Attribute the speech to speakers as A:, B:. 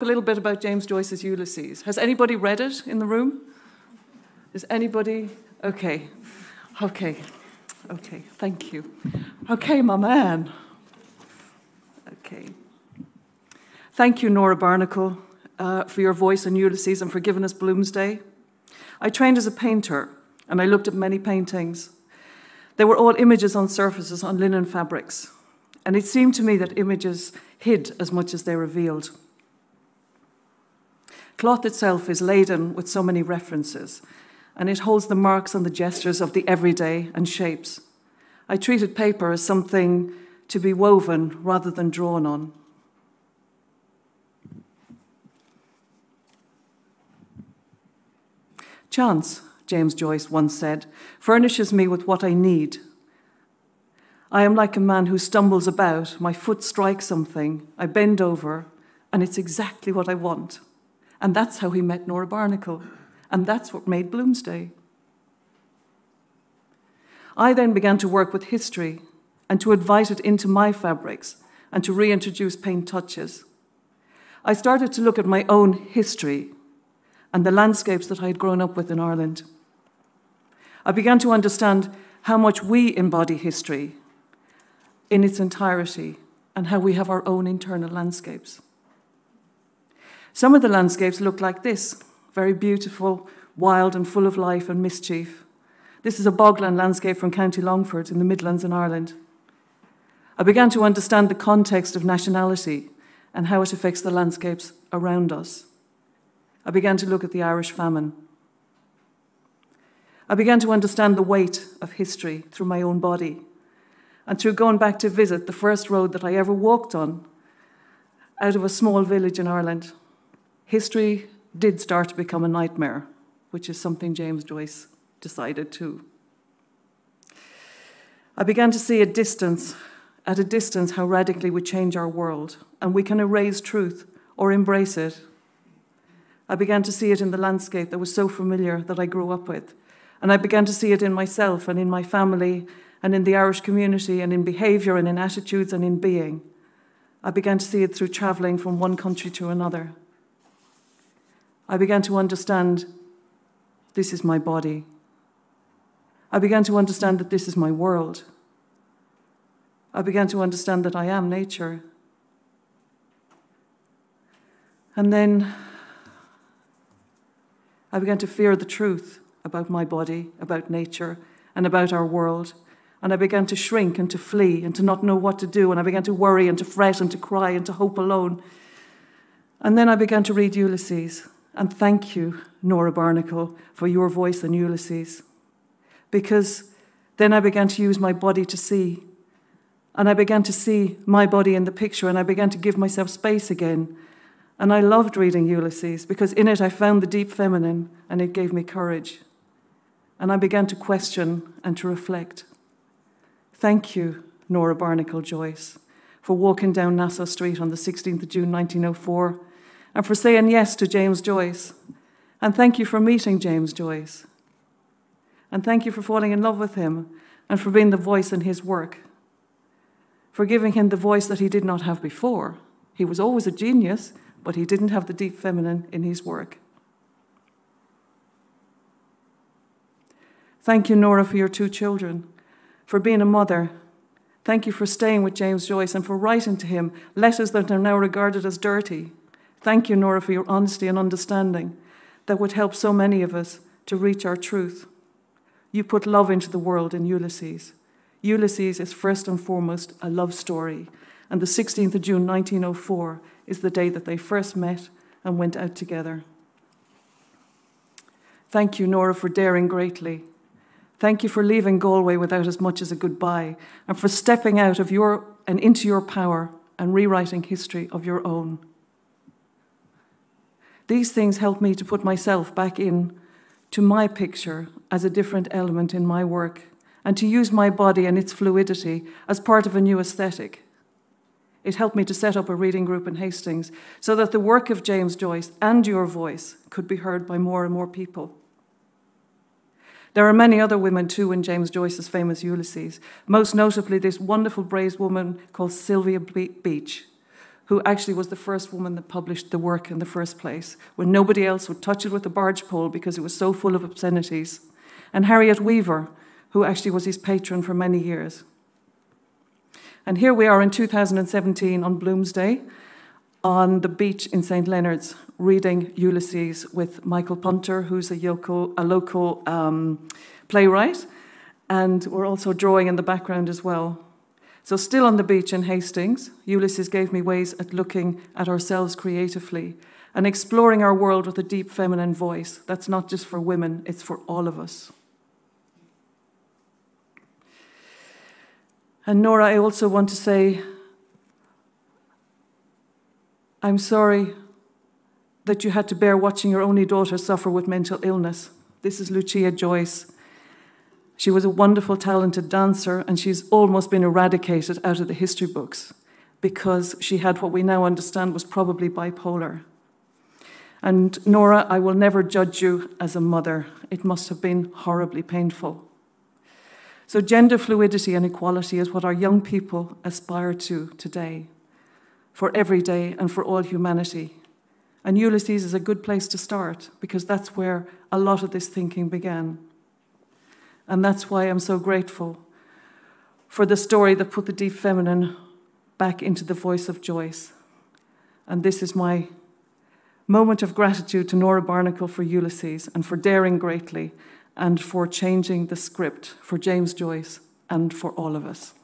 A: a little bit about James Joyce's Ulysses. Has anybody read it in the room? Is anybody? Okay. Okay. Okay. Thank you. Okay, my man. Okay. Thank you, Nora Barnacle, uh, for your voice in Ulysses and for giving us Bloomsday. I trained as a painter and I looked at many paintings. They were all images on surfaces on linen fabrics, and it seemed to me that images hid as much as they revealed. Cloth itself is laden with so many references, and it holds the marks and the gestures of the everyday and shapes. I treated paper as something to be woven rather than drawn on. Chance, James Joyce once said, furnishes me with what I need. I am like a man who stumbles about, my foot strikes something, I bend over, and it's exactly what I want. And that's how he met Nora Barnacle. And that's what made Bloomsday. I then began to work with history and to invite it into my fabrics and to reintroduce paint touches. I started to look at my own history and the landscapes that I had grown up with in Ireland. I began to understand how much we embody history in its entirety and how we have our own internal landscapes. Some of the landscapes look like this very beautiful, wild, and full of life and mischief. This is a bogland landscape from County Longford in the Midlands in Ireland. I began to understand the context of nationality and how it affects the landscapes around us. I began to look at the Irish famine. I began to understand the weight of history through my own body and through going back to visit the first road that I ever walked on out of a small village in Ireland history did start to become a nightmare, which is something James Joyce decided to. I began to see a distance, at a distance, how radically we change our world, and we can erase truth or embrace it. I began to see it in the landscape that was so familiar that I grew up with, and I began to see it in myself and in my family and in the Irish community and in behaviour and in attitudes and in being. I began to see it through travelling from one country to another. I began to understand this is my body. I began to understand that this is my world. I began to understand that I am nature. And then I began to fear the truth about my body, about nature, and about our world. And I began to shrink and to flee and to not know what to do. And I began to worry and to fret and to cry and to hope alone. And then I began to read Ulysses. And thank you, Nora Barnacle, for your voice in Ulysses. Because then I began to use my body to see. And I began to see my body in the picture, and I began to give myself space again. And I loved reading Ulysses because in it I found the deep feminine, and it gave me courage. And I began to question and to reflect. Thank you, Nora Barnacle Joyce, for walking down Nassau Street on the 16th of June 1904 and for saying yes to James Joyce. And thank you for meeting James Joyce. And thank you for falling in love with him and for being the voice in his work, for giving him the voice that he did not have before. He was always a genius, but he didn't have the deep feminine in his work. Thank you, Nora, for your two children, for being a mother. Thank you for staying with James Joyce and for writing to him letters that are now regarded as dirty Thank you, Nora, for your honesty and understanding that would help so many of us to reach our truth. You put love into the world in Ulysses. Ulysses is first and foremost a love story, and the 16th of June 1904 is the day that they first met and went out together. Thank you, Nora, for daring greatly. Thank you for leaving Galway without as much as a goodbye, and for stepping out of your and into your power and rewriting history of your own. These things help me to put myself back in to my picture as a different element in my work and to use my body and its fluidity as part of a new aesthetic. It helped me to set up a reading group in Hastings so that the work of James Joyce and your voice could be heard by more and more people. There are many other women too in James Joyce's famous Ulysses, most notably this wonderful brave woman called Sylvia Beach, who actually was the first woman that published the work in the first place, when nobody else would touch it with a barge pole because it was so full of obscenities, and Harriet Weaver, who actually was his patron for many years. And here we are in 2017 on Bloomsday on the beach in St. Leonard's reading Ulysses with Michael Punter, who's a, Yoko, a local um, playwright, and we're also drawing in the background as well. So, still on the beach in Hastings, Ulysses gave me ways at looking at ourselves creatively and exploring our world with a deep feminine voice. That's not just for women, it's for all of us. And Nora, I also want to say I'm sorry that you had to bear watching your only daughter suffer with mental illness. This is Lucia Joyce. She was a wonderful, talented dancer, and she's almost been eradicated out of the history books because she had what we now understand was probably bipolar. And Nora, I will never judge you as a mother. It must have been horribly painful. So, gender fluidity and equality is what our young people aspire to today, for every day and for all humanity. And Ulysses is a good place to start because that's where a lot of this thinking began. And that's why I'm so grateful for the story that put the deep feminine back into the voice of Joyce. And this is my moment of gratitude to Nora Barnacle for Ulysses and for daring greatly and for changing the script for James Joyce and for all of us.